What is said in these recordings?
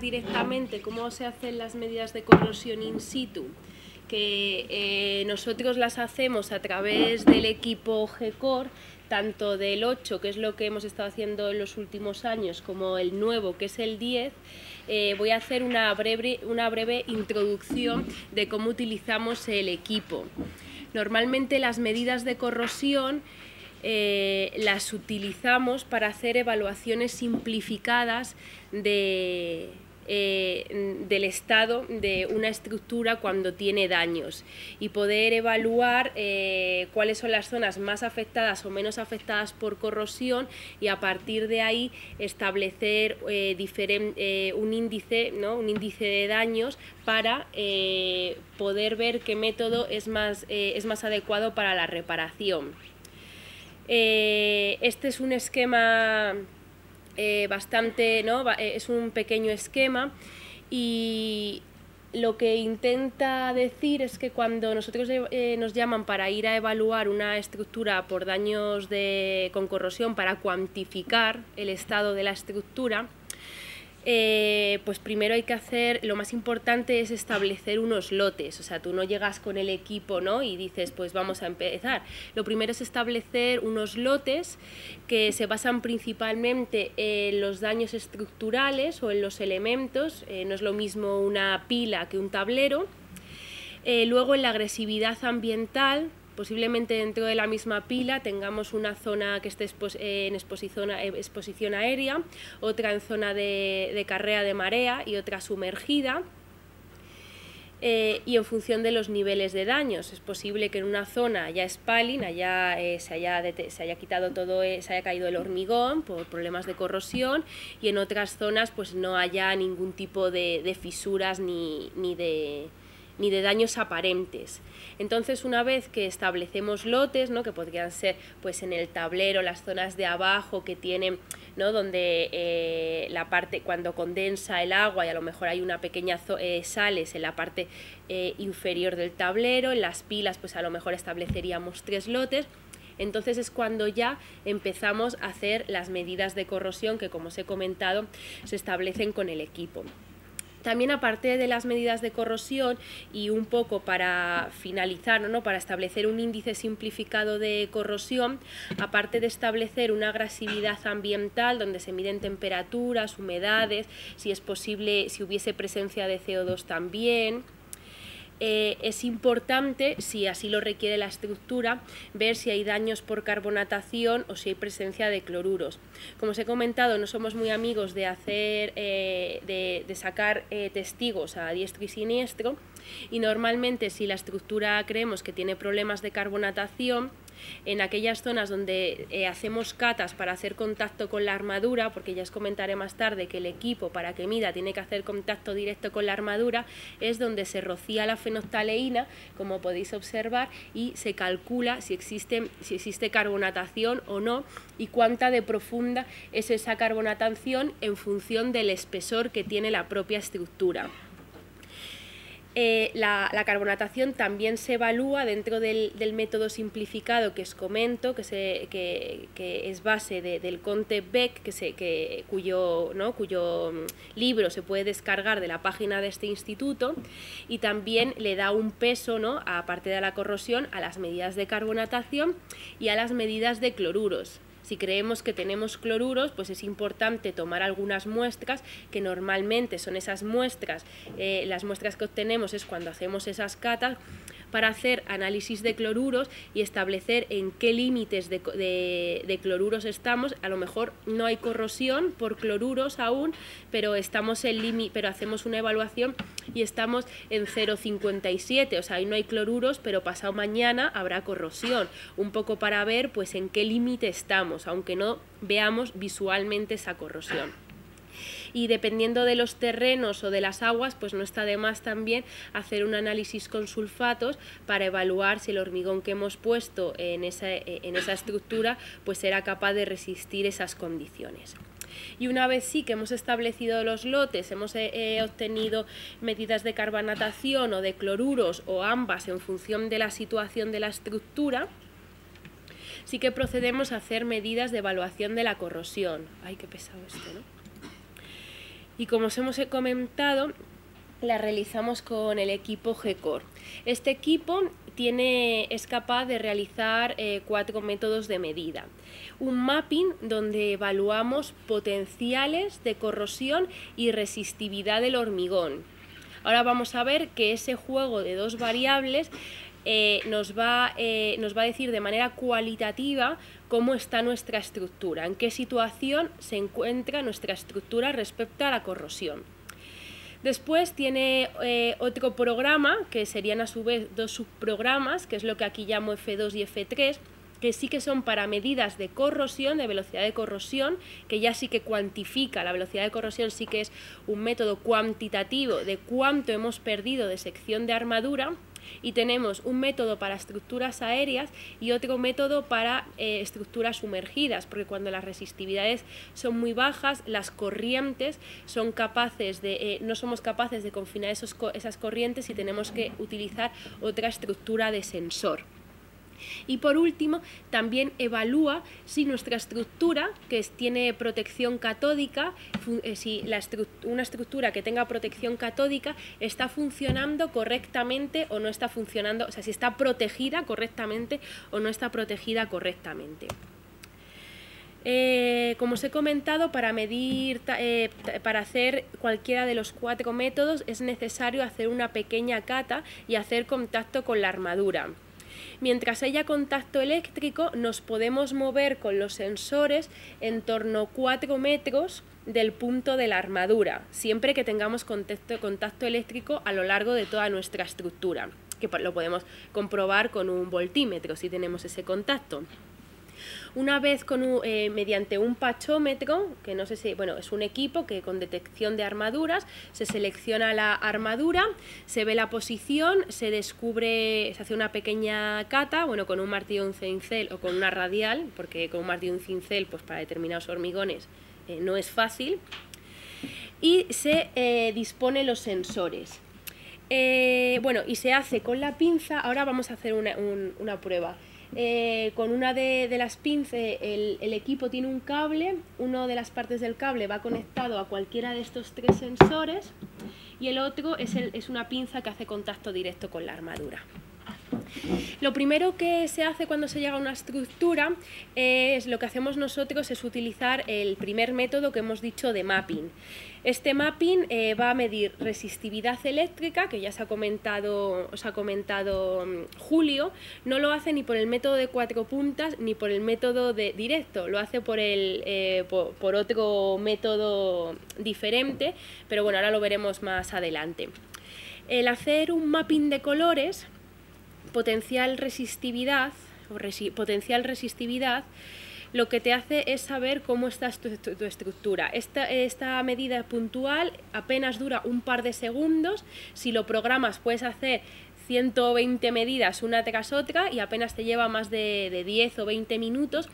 directamente cómo se hacen las medidas de corrosión in situ, que eh, nosotros las hacemos a través del equipo GECOR, tanto del 8, que es lo que hemos estado haciendo en los últimos años, como el nuevo, que es el 10, eh, voy a hacer una breve, una breve introducción de cómo utilizamos el equipo. Normalmente las medidas de corrosión eh, las utilizamos para hacer evaluaciones simplificadas de, eh, del estado de una estructura cuando tiene daños y poder evaluar eh, cuáles son las zonas más afectadas o menos afectadas por corrosión y a partir de ahí establecer eh, un, índice, ¿no? un índice de daños para poder ver qué método es más, es más adecuado para la reparación. este es un esquema eh, bastante, ¿no? Eh, es un pequeño esquema y lo que intenta decir es que cuando nosotros eh, nos llaman para ir a evaluar una estructura por daños de, con corrosión para cuantificar el estado de la estructura, eh, pues primero hay que hacer, lo más importante es establecer unos lotes, o sea, tú no llegas con el equipo ¿no? y dices, pues vamos a empezar. Lo primero es establecer unos lotes que se basan principalmente en los daños estructurales o en los elementos, eh, no es lo mismo una pila que un tablero. Eh, luego en la agresividad ambiental, Posiblemente dentro de la misma pila tengamos una zona que esté en exposición, exposición aérea, otra en zona de, carrera de marea y otra sumergida. Eh, y en función de los niveles de daños. Es posible que en una zona haya spalling, eh, se, haya se haya quitado todo, eh, se haya caído el hormigón por problemas de corrosión y en otras zonas pues no haya ningún tipo de, fisuras ni, ni de ni de daños aparentes. Entonces, una vez que establecemos lotes, ¿no? que podrían ser pues en el tablero, las zonas de abajo que tienen, ¿no? donde eh, la parte cuando condensa el agua y a lo mejor hay una pequeña eh, sales en la parte eh, inferior del tablero, en las pilas pues a lo mejor estableceríamos tres lotes. Entonces es cuando ya empezamos a hacer las medidas de corrosión que como os he comentado se establecen con el equipo. También aparte de las medidas de corrosión y un poco para finalizar, ¿no? para establecer un índice simplificado de corrosión, aparte de establecer una agresividad ambiental donde se miden temperaturas, humedades, si es posible, si hubiese presencia de CO2 también, eh, es importante, si así lo requiere la estructura, ver si hay daños por carbonatación o si hay presencia de cloruros. Como os he comentado, no somos muy amigos de, hacer, eh, de, sacar eh, testigos a diestro y siniestro y normalmente si la estructura creemos que tiene problemas de carbonatación, en aquellas zonas donde eh, hacemos catas para hacer contacto con la armadura, porque ya os comentaré más tarde que el equipo para que mida tiene que hacer contacto directo con la armadura, es donde se rocía la fenoftaleína, como podéis observar, y se calcula si existe, si existe carbonatación o no y cuánta de profunda es esa carbonatación en función del espesor que tiene la propia estructura. Eh, la, carbonatación también se evalúa dentro del, método simplificado que os comento, que, es base del Conte Beck, que cuyo, mm, libro se puede descargar de la página de este instituto y también le da un peso, aparte de la corrosión, a las medidas de carbonatación y a las medidas de cloruros. Si creemos que tenemos cloruros, pues es importante tomar algunas muestras, que normalmente son esas muestras, eh, las muestras que obtenemos es cuando hacemos esas catas, para hacer análisis de cloruros y establecer en qué límites de, cloruros estamos. A lo mejor no hay corrosión por cloruros aún, pero, estamos en pero hacemos una evaluación y estamos en 0,57, o sea, ahí no hay cloruros, pero pasado mañana habrá corrosión, un poco para ver pues en qué límite estamos, aunque no veamos visualmente esa corrosión y dependiendo de los terrenos o de las aguas, pues no está de más también hacer un análisis con sulfatos para evaluar si el hormigón que hemos puesto en esa, en esa estructura pues será capaz de resistir esas condiciones. Y una vez sí que hemos establecido los lotes, hemos eh, eh, obtenido medidas de carbonatación o de cloruros o ambas en función de la situación de la estructura, sí que procedemos a hacer medidas de evaluación de la corrosión. Ay, qué pesado esto, ¿no? Y como os hemos comentado, la realizamos con el equipo GECORE. Este equipo tiene, es capaz de realizar eh, cuatro métodos de medida. Un mapping donde evaluamos potenciales de corrosión y resistividad del hormigón. Ahora vamos a ver que ese juego de dos variables eh, nos, va, eh, nos va a decir de manera cualitativa cómo está nuestra estructura, en qué situación se encuentra nuestra estructura respecto a la corrosión. Después tiene eh, otro programa, que serían a su vez dos subprogramas, que es lo que aquí llamo F2 y F3, que sí que son para medidas de corrosión, de velocidad de corrosión, que ya sí que cuantifica, la velocidad de corrosión sí que es un método cuantitativo de cuánto hemos perdido de sección de armadura, y tenemos un método para estructuras aéreas y otro método para eh, estructuras sumergidas, porque cuando las resistividades son muy bajas, las corrientes son capaces de, eh, no somos capaces de confinar esos, esas corrientes y tenemos que utilizar otra estructura de sensor. Y por último, también evalúa si nuestra estructura, que tiene protección catódica, eh, si una estructura que tenga protección catódica está funcionando correctamente o no está funcionando, o sea, si está protegida correctamente o no está protegida correctamente. Eh, como os he comentado, para medir, eh, para hacer cualquiera de los cuatro métodos es necesario hacer una pequeña cata y hacer contacto con la armadura. Mientras haya contacto eléctrico, nos podemos mover con los sensores en torno a 4 metros del punto de la armadura, siempre que tengamos contacto, contacto eléctrico a lo largo de toda nuestra estructura, que lo podemos comprobar con un voltímetro si tenemos ese contacto. Una vez con eh, mediante un pachómetro, que no sé si, bueno, es un equipo que con detección de armaduras, se selecciona la armadura, se ve la posición, se descubre, se hace una pequeña cata, bueno, con un martillo, un cincel o con una radial, porque con un martillo, un cincel, pues para determinados hormigones eh, no es fácil, y se eh, dispone los sensores. bueno, y se hace con la pinza, ahora vamos a hacer una, una prueba. Eh, con una de, las pinzas el, equipo tiene un cable, una de las partes del cable va conectado a cualquiera de estos tres sensores y el otro es una pinza que hace contacto directo con la armadura. Lo primero que se hace cuando se llega a una estructura es lo que hacemos nosotros es utilizar el primer método que hemos dicho de mapping. Este mapping eh, va a medir resistividad eléctrica, que ya se ha comentado, os ha comentado mm, Julio, no lo hace ni por el método de cuatro puntas ni por el método de directo, lo hace por, el, eh, por otro método diferente, pero bueno, ahora lo veremos más adelante. El hacer un mapping de colores potencial resistividad, potencial resistividad, lo que te hace es saber cómo está tu, estructura. Esta, esta, medida puntual apenas dura un par de segundos. Si lo programas puedes hacer 120 medidas una tras otra y apenas te lleva más de, de 10 o 20 minutos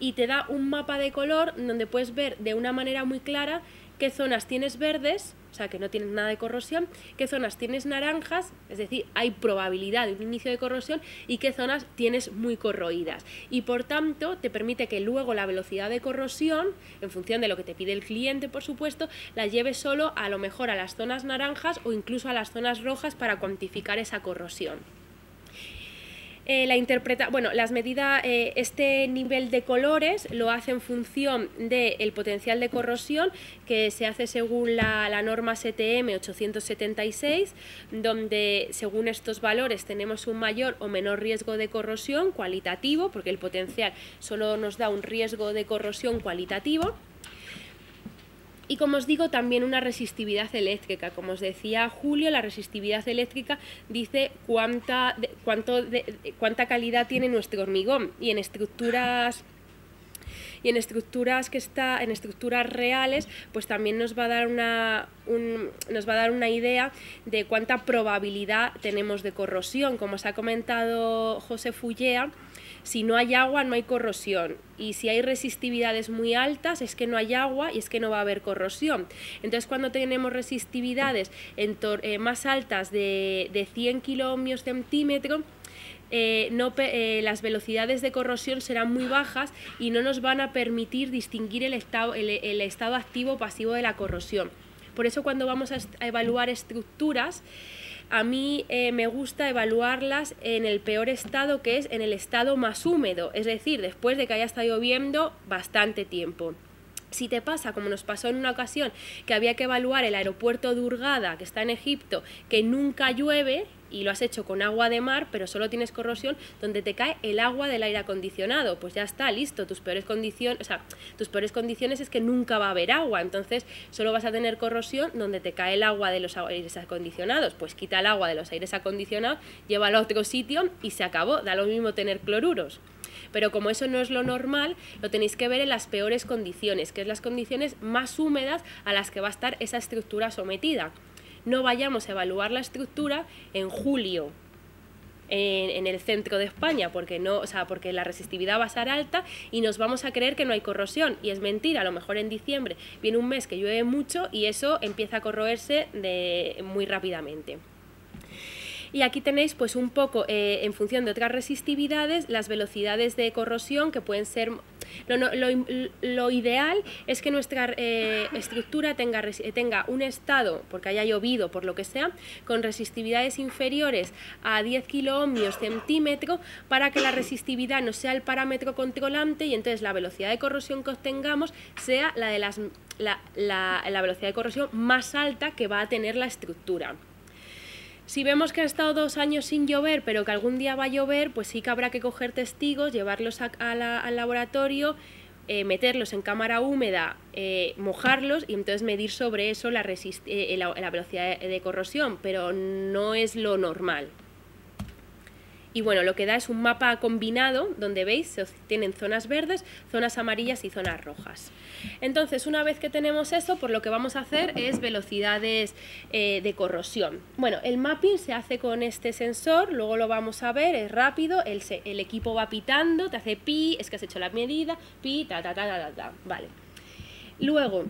y te da un mapa de color donde puedes ver de una manera muy clara qué zonas tienes verdes, o sea, que no tienes nada de corrosión, qué zonas tienes naranjas, es decir, hay probabilidad de un inicio de corrosión, y qué zonas tienes muy corroídas. Y por tanto, te permite que luego la velocidad de corrosión, en función de lo que te pide el cliente, por supuesto, la lleves solo a lo mejor a las zonas naranjas o incluso a las zonas rojas para cuantificar esa corrosión. Eh, la interpreta, bueno, las medidas, eh, este nivel de colores lo hace en función del potencial de corrosión que se hace según la, la, norma STM 876, donde según estos valores tenemos un mayor o menor riesgo de corrosión cualitativo, porque el potencial solo nos da un riesgo de corrosión cualitativo. Y como os digo, también una resistividad eléctrica. Como os decía Julio, la resistividad eléctrica dice cuánta, cuánto cuánta calidad tiene nuestro hormigón. Y en estructuras y en estructuras que está en estructuras reales pues también nos va a dar una nos va a dar una idea de cuánta probabilidad tenemos de corrosión como os ha comentado José Fullea si no hay agua no hay corrosión y si hay resistividades muy altas es que no hay agua y es que no va a haber corrosión. Entonces cuando tenemos resistividades eh, más altas de, de 100 kiloohmios centímetro, eh, no, eh, las velocidades de corrosión serán muy bajas y no nos van a permitir distinguir el estado, el, estado activo o pasivo de la corrosión. por eso cuando vamos a, evaluar estructuras, a mí eh, me gusta evaluarlas en el peor estado, que es en el estado más húmedo, es decir, después de que haya estado lloviendo bastante tiempo. Si te pasa, como nos pasó en una ocasión, que había que evaluar el aeropuerto de Hurghada, que está en Egipto, que nunca llueve, y lo has hecho con agua de mar, pero solo tienes corrosión donde te cae el agua del aire acondicionado, pues ya está, listo, tus peores condiciones, o sea, tus peores condiciones es que nunca va a haber agua, entonces solo vas a tener corrosión donde te cae el agua de los aires acondicionados, pues quita el agua de los aires acondicionados, llévalo a otro sitio y se acabó, da lo mismo tener cloruros. Pero como eso no es lo normal, lo tenéis que ver en las peores condiciones, que es las condiciones más húmedas a las que va a estar esa estructura sometida. No vayamos a evaluar la estructura en julio, en, el centro de España, porque, no, o sea, porque la resistividad va a ser alta y nos vamos a creer que no hay corrosión. Y es mentira, a lo mejor en diciembre viene un mes que llueve mucho y eso empieza a corroerse muy rápidamente. Y aquí tenéis pues un poco, eh, en función de otras resistividades, las velocidades de corrosión que pueden ser... lo, ideal es que nuestra eh, estructura tenga, tenga un estado, porque haya llovido, por lo que sea, con resistividades inferiores a 10 kiloohmios centímetro para que la resistividad no sea el parámetro controlante y entonces la velocidad de corrosión que obtengamos sea la de las, la, la velocidad de corrosión más alta que va a tener la estructura. Si vemos que ha estado dos años sin llover, pero que algún día va a llover, pues sí que habrá que coger testigos, llevarlos al laboratorio, eh, meterlos en cámara húmeda, eh, mojarlos y entonces medir sobre eso la, eh, la velocidad de corrosión, pero no es lo normal. Y bueno, lo que da es un mapa combinado donde veis se tienen zonas verdes, zonas amarillas y zonas rojas. Entonces, una vez que tenemos eso, por lo que vamos a hacer es velocidades eh, de corrosión. Bueno, el mapping se hace con este sensor, luego lo vamos a ver, es rápido, el, el equipo va pitando, te hace pi, es que has hecho la medida, pi, ta, ta, ta, ta, ta, ta. vale. Luego,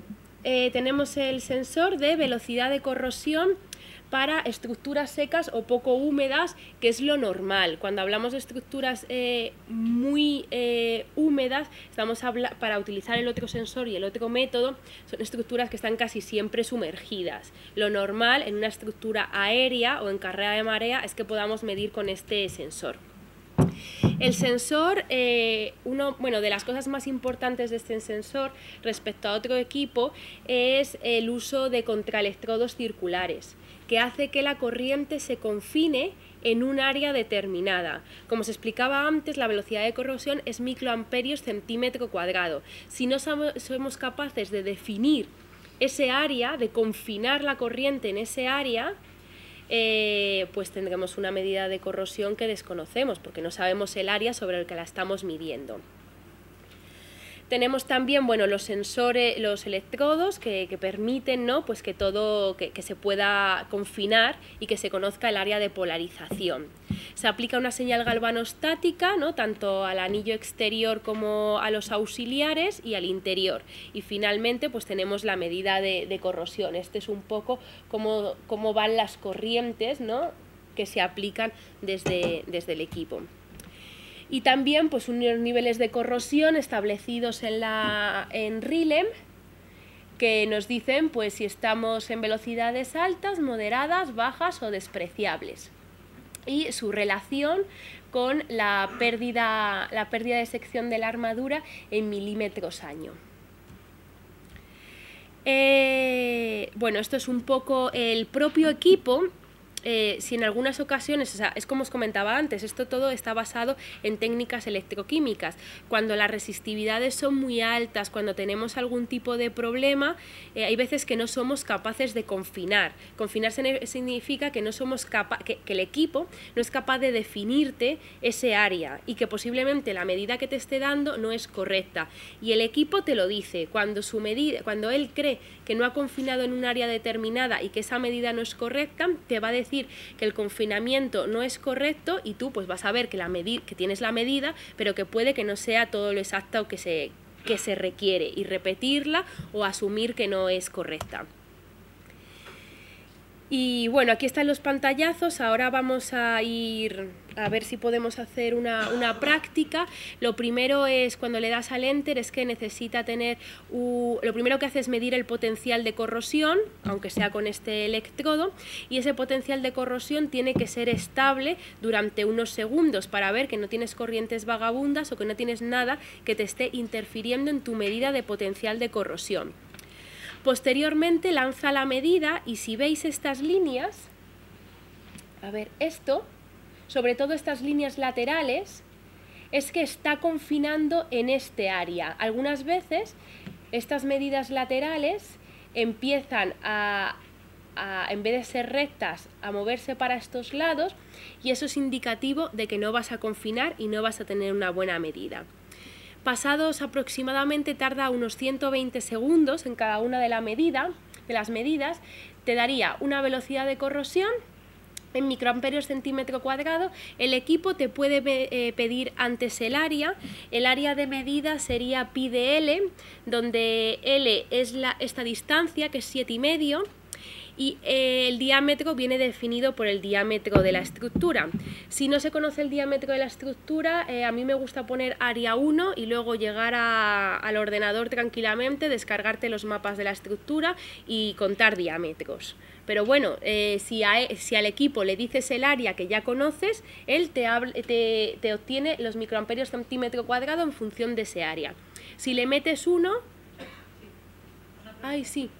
eh, tenemos el sensor de velocidad de corrosión para estructuras secas o poco húmedas, que es lo normal. Cuando hablamos de estructuras eh, muy eh, húmedas, estamos para utilizar el otro sensor y el otro método, son estructuras que están casi siempre sumergidas. Lo normal en una estructura aérea o en carrera de marea es que podamos medir con este sensor. El sensor, eh, uno, bueno, de las cosas más importantes de este sensor respecto a otro equipo es el uso de contraelectrodos circulares que hace que la corriente se confine en un área determinada. Como se explicaba antes, la velocidad de corrosión es microamperios centímetro cuadrado. Si no somos capaces de definir ese área, de confinar la corriente en ese área, eh, pues tendremos una medida de corrosión que desconocemos, porque no sabemos el área sobre el que la estamos midiendo. Tenemos también bueno, los sensores, los electrodos que, permiten ¿no? pues que todo que, se pueda confinar y que se conozca el área de polarización. Se aplica una señal galvanostática ¿no? tanto al anillo exterior como a los auxiliares y al interior. Y finalmente pues tenemos la medida de, corrosión. Este es un poco cómo, cómo van las corrientes ¿no? que se aplican desde, desde el equipo y también pues unos niveles de corrosión establecidos en, la, en RILEM que nos dicen pues si estamos en velocidades altas, moderadas, bajas o despreciables y su relación con la pérdida, la pérdida de sección de la armadura en milímetros año. Eh, bueno, esto es un poco el propio equipo eh, si en algunas ocasiones, o sea, es como os comentaba antes, esto todo está basado en técnicas electroquímicas. Cuando las resistividades son muy altas, cuando tenemos algún tipo de problema, eh, hay veces que no somos capaces de confinar. Confinar significa que no somos capa que, el equipo no es capaz de definirte ese área y que posiblemente la medida que te esté dando no es correcta. Y el equipo te lo dice, cuando su medida, cuando él cree que no ha confinado en un área determinada y que esa medida no es correcta, te va a decir decir que el confinamiento no es correcto y tú pues vas a ver que, la que tienes la medida, pero que puede que no sea todo lo exacto que se, que se requiere y repetirla o asumir que no es correcta. Y bueno, aquí están los pantallazos, ahora vamos a ir a ver si podemos hacer una, práctica. Lo primero es cuando le das al enter es que necesita tener, lo primero que hace es medir el potencial de corrosión, aunque sea con este electrodo, y ese potencial de corrosión tiene que ser estable durante unos segundos para ver que no tienes corrientes vagabundas o que no tienes nada que te esté interfiriendo en tu medida de potencial de corrosión. Posteriormente lanza la medida y si veis estas líneas, a ver, esto, sobre todo estas líneas laterales, es que está confinando en este área. Algunas veces estas medidas laterales empiezan a, en vez de ser rectas, a moverse para estos lados y eso es indicativo de que no vas a confinar y no vas a tener una buena medida. Pasados aproximadamente tarda unos 120 segundos en cada una de, de las medidas, te daría una velocidad de corrosión en microamperios centímetro cuadrado, el equipo te puede eh, pedir antes el área. El área de medida sería pi de L, donde L es la, esta distancia, que es 7,5 y eh, el diámetro viene definido por el diámetro de la estructura. Si no se conoce el diámetro de la estructura, eh, a mí me gusta poner área 1 y luego llegar al ordenador tranquilamente, descargarte los mapas de la estructura y contar diámetros. Pero bueno, eh, si, si, al equipo le dices el área que ya conoces, él te, te, te obtiene los microamperios centímetro cuadrado en función de ese área. Si le metes uno... Ay, sí.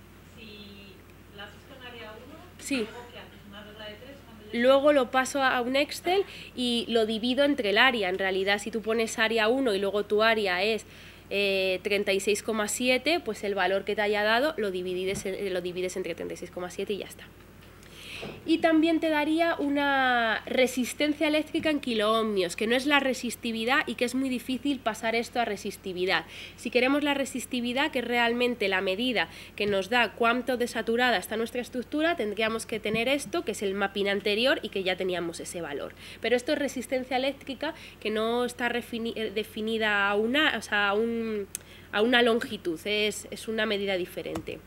Sí. Luego lo paso a un Excel y lo divido entre el área. En realidad, si tú pones área 1 y luego tu área es 36,7, eh, pues el valor que te haya dado lo divides, lo divides entre 36,7 y ya está y también te daría una resistencia eléctrica en kiloohmios, que no es la resistividad y que es muy difícil pasar esto a resistividad. Si queremos la resistividad, que es realmente la medida que nos da cuánto desaturada está nuestra estructura, tendríamos que tener esto, que es el mapping anterior y que ya teníamos ese valor. Pero esto es resistencia eléctrica que no está eh, definida a una, a, una longitud, es una medida diferente.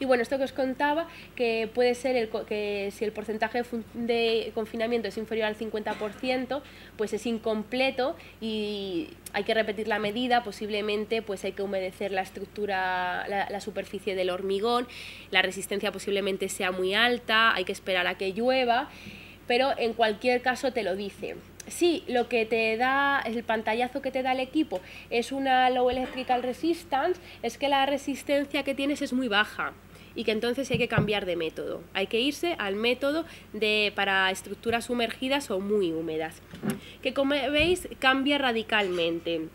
Y bueno, esto que os contaba, que puede ser el, que si el porcentaje de confinamiento es inferior al 50%, pues es incompleto y hay que repetir la medida, posiblemente pues hay que humedecer la estructura, la, la superficie del hormigón, la resistencia posiblemente sea muy alta, hay que esperar a que llueva, pero en cualquier caso te lo dice si lo que te da, el pantallazo que te da el equipo es una low electrical resistance, es que la resistencia que tienes es muy baja y que entonces hay que cambiar de método. Hay que irse al método de, para estructuras sumergidas o muy húmedas, que como veis cambia radicalmente.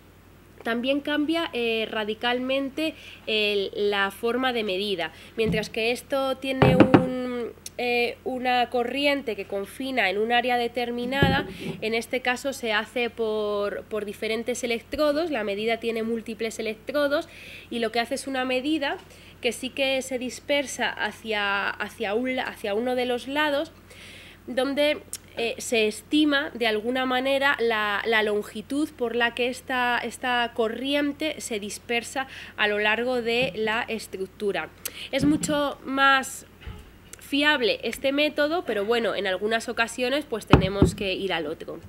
También cambia eh, radicalmente la forma de medida, mientras que esto tiene un, eh, una corriente que confina en un área determinada, en este caso se hace por, diferentes electrodos, la medida tiene múltiples electrodos y lo que hace es una medida que sí que se dispersa hacia, hacia, hacia uno de los lados, donde eh, se estima de alguna manera la, la, longitud por la que esta, esta corriente se dispersa a lo largo de la estructura. Es mucho más fiable este método, pero bueno, en algunas ocasiones pues tenemos que ir al otro.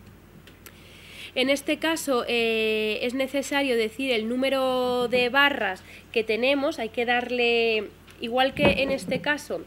En este caso eh, es necesario decir el número de barras que tenemos, hay que darle, igual que en este caso,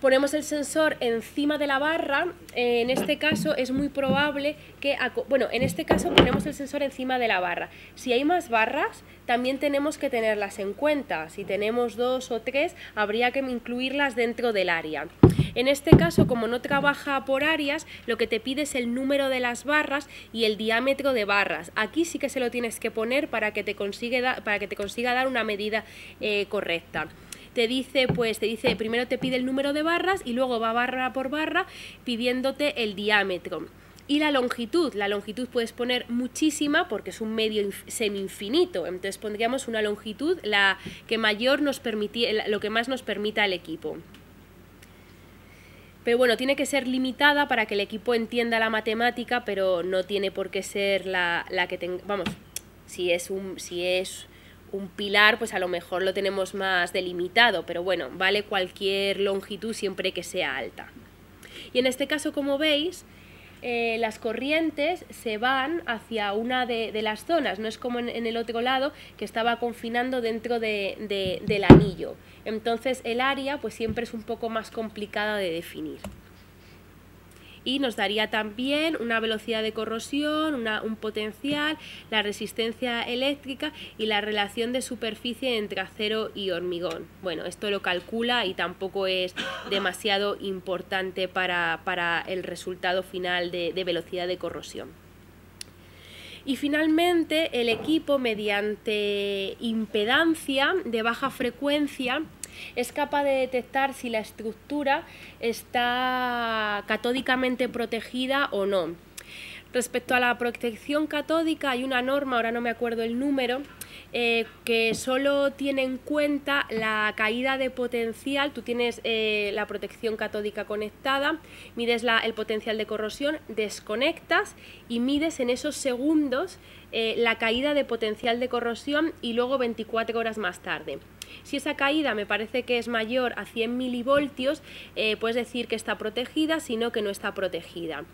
ponemos el sensor encima de la barra, en este caso es muy probable que, bueno, en este caso ponemos el sensor encima de la barra. Si hay más barras, también tenemos que tenerlas en cuenta. Si tenemos dos o tres, habría que incluirlas dentro del área. En este caso, como no trabaja por áreas, lo que te pide es el número de las barras y el diámetro de barras. Aquí sí que se lo tienes que poner para que te, para que te consiga dar una medida eh, correcta te dice, pues te dice, primero te pide el número de barras y luego va barra por barra pidiéndote el diámetro. Y la longitud, la longitud puedes poner muchísima porque es un medio semi-infinito, entonces pondríamos una longitud la que mayor nos lo que más nos permita el equipo. Pero bueno, tiene que ser limitada para que el equipo entienda la matemática, pero no tiene por qué ser la, la que tenga, vamos, si es un, si es un pilar, pues a lo mejor lo tenemos más delimitado, pero bueno, vale cualquier longitud siempre que sea alta. Y en este caso, como veis, eh, las corrientes se van hacia una de, las zonas, no es como en, el otro lado que estaba confinando dentro del anillo. Entonces el área pues siempre es un poco más complicada de definir y nos daría también una velocidad de corrosión, un potencial, la resistencia eléctrica y la relación de superficie entre acero y hormigón. Bueno, esto lo calcula y tampoco es demasiado importante para, el resultado final de, velocidad de corrosión. Y finalmente el equipo mediante impedancia de baja frecuencia es capaz de detectar si la estructura está catódicamente protegida o no. Respecto a la protección catódica hay una norma, ahora no me acuerdo el número, eh, que solo tiene en cuenta la caída de potencial, tú tienes eh, la protección catódica conectada, mides el potencial de corrosión, desconectas y mides en esos segundos eh, la caída de potencial de corrosión y luego 24 horas más tarde. Si esa caída me parece que es mayor a 100 milivoltios, puedes decir que está protegida, sino que no está protegida.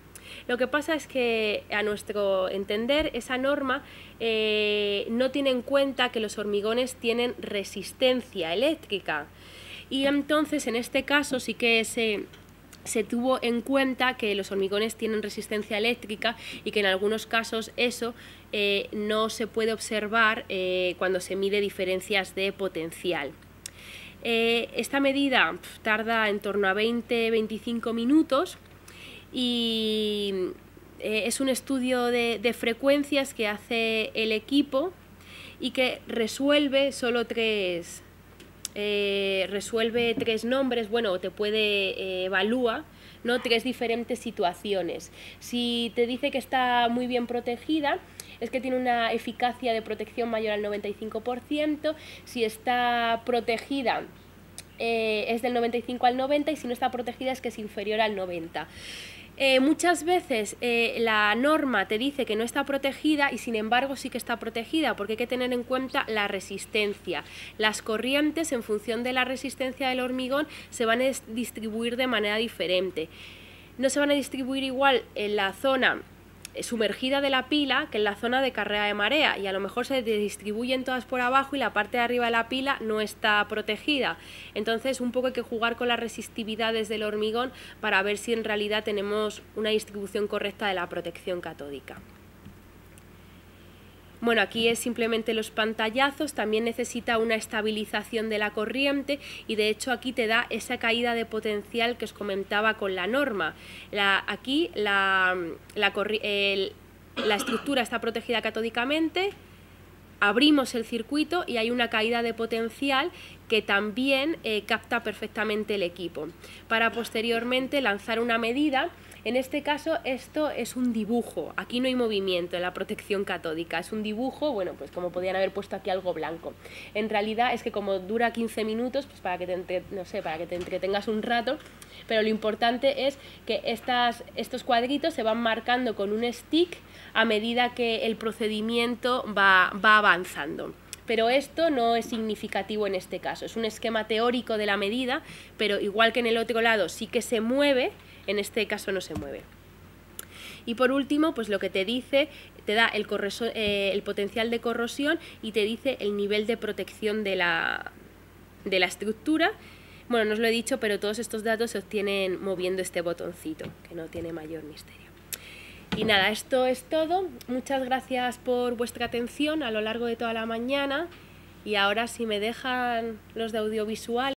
Lo que pasa es que, a nuestro entender, esa norma eh, no tiene en cuenta que los hormigones tienen resistencia eléctrica. Y entonces, en este caso, sí que se se tuvo en cuenta que los hormigones tienen resistencia eléctrica y que en algunos casos eso eh, no se puede observar eh, cuando se mide diferencias de potencial. esta medida tarda en torno a 20-25 minutos y eh, es un estudio de, frecuencias que hace el equipo y que resuelve solo tres, eh, resuelve tres nombres, bueno, te puede eh, evalúa ¿no? tres diferentes situaciones. Si te dice que está muy bien protegida, es que tiene una eficacia de protección mayor al 95%, si está protegida es del 95 al 90 y si no está protegida es que es inferior al 90. Eh, muchas veces eh, la norma te dice que no está protegida y sin embargo sí que está protegida porque hay que tener en cuenta la resistencia. Las corrientes en función de la resistencia del hormigón se van a distribuir de manera diferente. No se van a distribuir igual en la zona sumergida de la pila que en la zona de carrera de marea y a lo mejor se distribuyen todas por abajo y la parte de arriba de la pila no está protegida. Entonces un poco hay que jugar con las resistividades del hormigón para ver si en realidad tenemos una distribución correcta de la protección catódica. Bueno, aquí es simplemente los pantallazos, también necesita una estabilización de la corriente y de hecho aquí te da esa caída de potencial que os comentaba con la norma. aquí la, estructura está protegida catódicamente, abrimos el circuito y hay una caída de potencial que también eh, capta perfectamente el equipo para posteriormente lanzar una medida en este caso esto es un dibujo, aquí no hay movimiento en la protección catódica, es un dibujo, bueno, pues como podían haber puesto aquí algo blanco. En realidad es que como dura 15 minutos, pues para que te, no sé, para que te entretengas un rato, pero lo importante es que estos cuadritos se van marcando con un stick a medida que el procedimiento va avanzando pero esto no es significativo en este caso. Es un esquema teórico de la medida, pero igual que en el otro lado sí que se mueve, en este caso no se mueve. Y por último, pues lo que te dice, te da el, eh, el potencial de corrosión y te dice el nivel de protección de la, de la estructura. Bueno, no os lo he dicho, pero todos estos datos se obtienen moviendo este botoncito, que no tiene mayor misterio. Y nada, esto es todo. Muchas gracias por vuestra atención a lo largo de toda la mañana. Y ahora si me dejan los de audiovisual.